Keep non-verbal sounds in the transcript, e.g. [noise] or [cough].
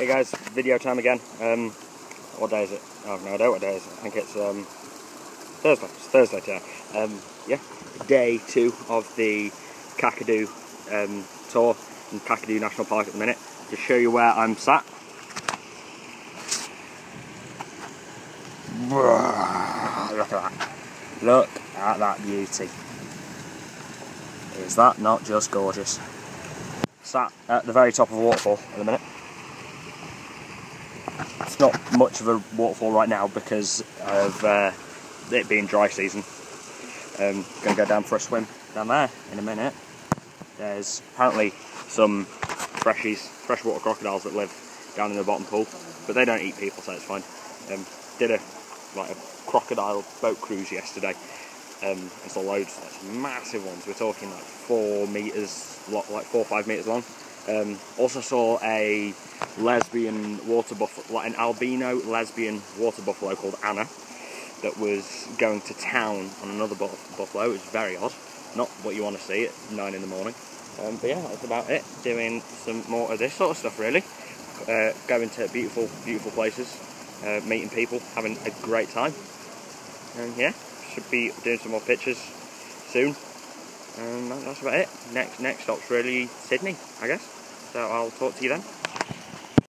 Hey guys, video time again. Um, what day is it? Oh, no idea what day it is. I think it's um, Thursday. It's Thursday today. Um, yeah, day two of the Kakadu um, tour in Kakadu National Park at the minute. To show you where I'm sat. [sighs] Look at that. Look at that beauty. Is that not just gorgeous? Sat at the very top of a waterfall at the minute. It's not much of a waterfall right now because of uh, it being dry season. Um, gonna go down for a swim down there in a minute. There's apparently some freshies, freshwater crocodiles that live down in the bottom pool, but they don't eat people, so it's fine. Um, did a like a crocodile boat cruise yesterday. Um, and saw loads, like massive ones. We're talking like four meters, like four or five meters long. Um, also saw a lesbian water buffalo, like an albino lesbian water buffalo called Anna, that was going to town on another buffalo. It was very odd. Not what you want to see at nine in the morning. Um, but yeah, that's about it. Doing some more of this sort of stuff, really. Uh, going to beautiful, beautiful places, uh, meeting people, having a great time. And yeah, should be doing some more pictures soon. And that's about it. Next, next stop's really Sydney, I guess. So I'll talk to you then.